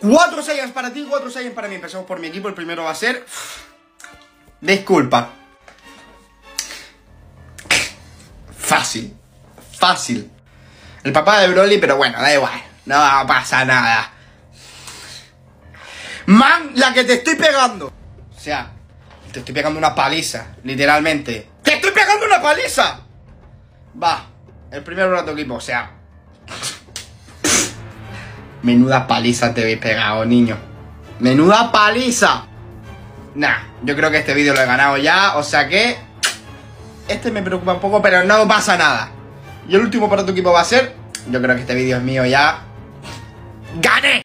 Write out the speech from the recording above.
Cuatro Saiyans para ti, cuatro Saiyans para mí. Empezamos por mi equipo. El primero va a ser... Disculpa. Fácil. Fácil. El papá de Broly, pero bueno, da igual. No pasa nada. Man, la que te estoy pegando. O sea, te estoy pegando una paliza, literalmente. ¡Te estoy pegando una paliza! Va, el primer rato equipo, o sea. Menuda paliza te habéis pegado, niño. Menuda paliza. Nah, yo creo que este vídeo lo he ganado ya, o sea que... Este me preocupa un poco, pero no pasa nada. Y el último para tu equipo va a ser... Yo creo que este vídeo es mío ya. ¡Gané!